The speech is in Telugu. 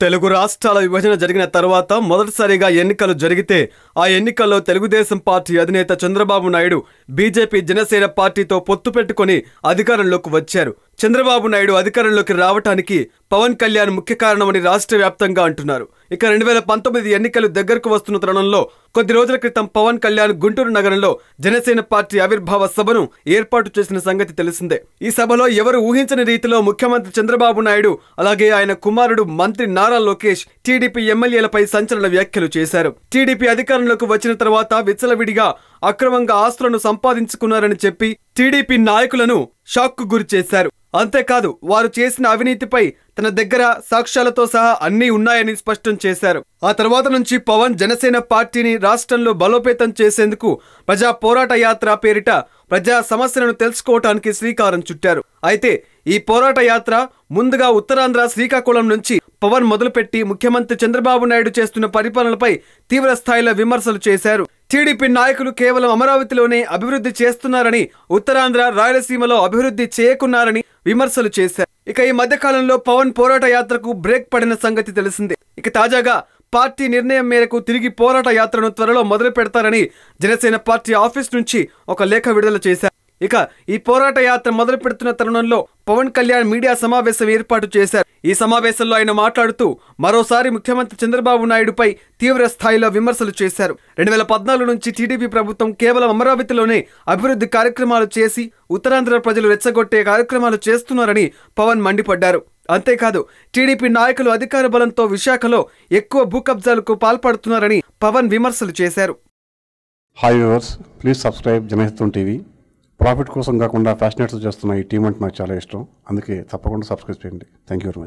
తెలుగు రాష్ట్రాల విభజన జరిగిన తర్వాత మొదటిసారిగా ఎన్నికలు జరిగితే ఆ ఎన్నికల్లో తెలుగుదేశం పార్టీ అధినేత చంద్రబాబు నాయుడు బీజేపీ జనసేన పార్టీతో పొత్తు పెట్టుకుని అధికారంలోకి వచ్చారు. చంద్రబాబు నాయుడు అధికారంలోకి రావటానికి పవన్ కళ్యాణ్ ముఖ్య కారణమని రాష్ట్ర వ్యాప్తంగా అంటున్నారు. ఇక రెండు వేల పంతొమ్మిది ఎన్నికలు దగ్గరకు వస్తున్న తరుణంలో కొద్ది రోజుల క్రితం పవన్ కళ్యాణ్ గుంటూరు నగరంలో జనసేన పార్టీ ఆవిర్భావ సభను ఏర్పాటు చేసిన సంగతి తెలిసిందే. ఈ సభలో ఎవరు ఊహించని రీతిలో ముఖ్యమంత్రి చంద్రబాబు నాయుడు అలాగే ఆయన కుమారుడు మంత్రి నారా లోకేష్ టీడీపీ ఎమ్మెల్యేలపై సంచలన వ్యాఖ్యలు చేశారు. టీడీపీ అధికారంలోకి వచ్చిన తర్వాత విచ్చలవిడిగా అక్రమంగా ఆస్తులను సంపాదించుకున్నారని చెప్పి టీడీపీ నాయకులను షాక్కు గురి చేశారు. అంతేకాదు వారు చేసిన అవినీతిపై తన దగ్గర సాక్ష్యాలతో సహా అన్నీ ఉన్నాయని స్పష్టం చేశారు. ఆ తర్వాత నుంచి పవన్ జనసేన పార్టీని రాష్ట్రంలో బలోపేతం చేసేందుకు ప్రజా పోరాట యాత్ర పేరిట ప్రజా సమస్యలను తెలుసుకోవటానికి శ్రీకారం చుట్టారు. అయితే ఈ పోరాట యాత్ర ముందుగా ఉత్తరాంధ్ర శ్రీకాకుళం నుంచి పవన్ మొదలుపెట్టి ముఖ్యమంత్రి చంద్రబాబు నాయుడు చేస్తున్న పరిపాలనపై తీవ్ర స్థాయిలో విమర్శలు చేశారు. టీడీపీ నాయకులు కేవలం అమరావతిలోనే అభివృద్ధి చేస్తున్నారని ఉత్తరాంధ్ర రాయలసీమలో అభివృద్ధి చేయకున్నారని విమర్శలు చేశారు. ఇక ఈ మధ్యకాలంలో పవన్ పోరాట యాత్రకు బ్రేక్ పడిన సంగతి తెలిసిందే. ఇక తాజాగా పార్టీ నిర్ణయం మేరకు తిరిగి పోరాట యాత్రను త్వరలో మొదలు పెడతారని జనసేన పార్టీ ఆఫీస్ నుంచి ఒక లేఖ విడుదల చేశారు. ఇక ఈ పోరాట యాత్ర మొదలు పెడుతున్న తరుణంలో పవన్ కళ్యాణ్ మీడియా సమావేశం ఏర్పాటు చేశారు. ఈ సమావేశంలో ఆయన మాట్లాడుతూ మరోసారి ముఖ్యమంత్రి చంద్రబాబు నాయుడుపై తీవ్ర స్థాయిలో విమర్శలు చేశారు. రెండు వేల పద్నాలుగు నుంచి టీడీపీ ప్రభుత్వం కేవలం అమరావతిలోనే అభివృద్ధి కార్యక్రమాలు చేసి ఉత్తరాంధ్ర ప్రజలు రెచ్చగొట్టే కార్యక్రమాలు చేస్తున్నారని పవన్ మండిపడ్డారు. అంతేకాదు టీడీపీ నాయకులు అధికార బలంతో విశాఖలో ఎక్కువ భూ కబ్జాలకు పాల్పడుతున్నారని పవన్ విమర్శలు చేశారు. Hi please subscribe Janahitam TV profit కోసం కాకుండా ఫ్యాషనేట్స్ చేస్తున్న ఈ టీం అంటే నాకు చాలా ఇష్టం. అందుకే తప్పకుండా సబ్స్క్రైబ్ చేయండి. Thank you very much